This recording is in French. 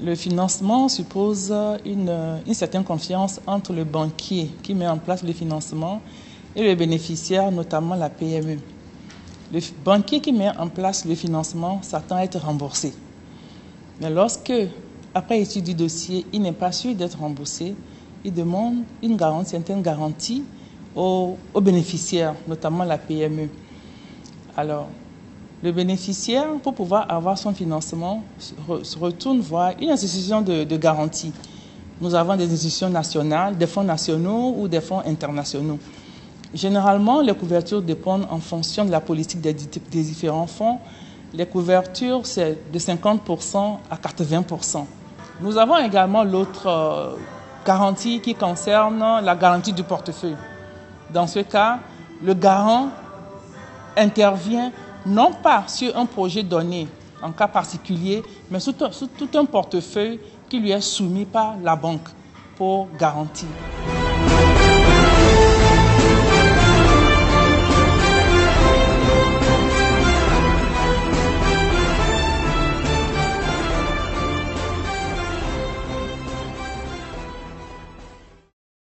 Le financement suppose une, certaine confiance entre le banquier qui met en place le financement et le bénéficiaire, notamment la PME. Le banquier qui met en place le financement s'attend à être remboursé. Mais lorsque, après étude du dossier, il n'est pas sûr d'être remboursé, il demande une garantie, certaine garantie aux, aux bénéficiaires, notamment la PME. Alors, le bénéficiaire, pour pouvoir avoir son financement, se retourne voir une institution de, garantie. Nous avons des institutions nationales, des fonds nationaux ou des fonds internationaux. Généralement, les couvertures dépendent en fonction de la politique des, des différents fonds. Les couvertures, c'est de 50% à 80%. Nous avons également l'autre euh, garantie qui concerne la garantie du portefeuille. Dans ce cas, le garant intervient non pas sur un projet donné, en cas particulier, mais sur, tout un portefeuille qui lui est soumis par la banque pour garantir.